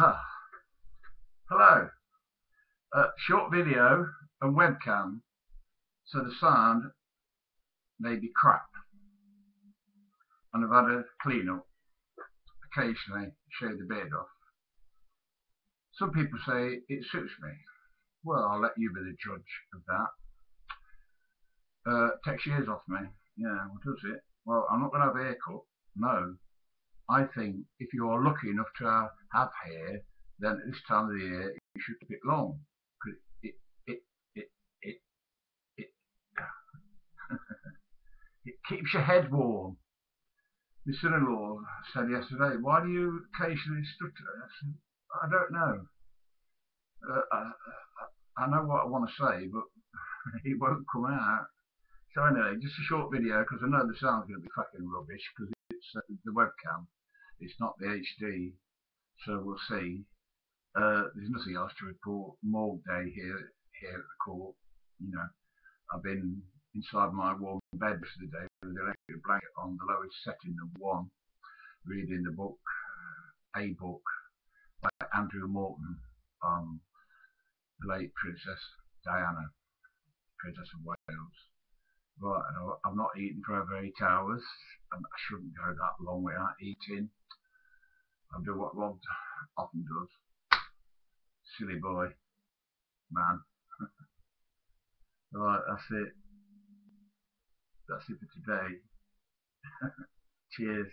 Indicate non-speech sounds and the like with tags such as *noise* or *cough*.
Ah. Hello. Uh, short video and webcam, so the sound may be crap. And I've had a clean up, occasionally shave the beard off. Some people say it suits me. Well, I'll let you be the judge of that. Uh, takes years off me. Yeah, what does it? Well, I'm not going to have a haircut. No. I think if you're lucky enough to have hair, then at this time of the year you should keep it long. It, it, it, it, it, *laughs* it keeps your head warm. My son-in-law said yesterday, why do you occasionally stutter? I said, I don't know. Uh, I, I, know what I want to say, but *laughs* it won't come out. So anyway, just a short video because I know the sound's going to be fucking rubbish because uh, the webcam. It's not the HD, so we'll see. Uh, there's nothing else to report. Mold day here here at the court. You know, I've been inside my warm bed for the day with the electric blanket on the lowest setting of one, reading the book, a book by Andrew Morton on the late Princess Diana, Princess of Wales. But I've not eaten for over eight hours, and I shouldn't go that long without eating. I'll do what Rob often does silly boy, man. *laughs* right, that's it. That's it for today. *laughs* Cheers.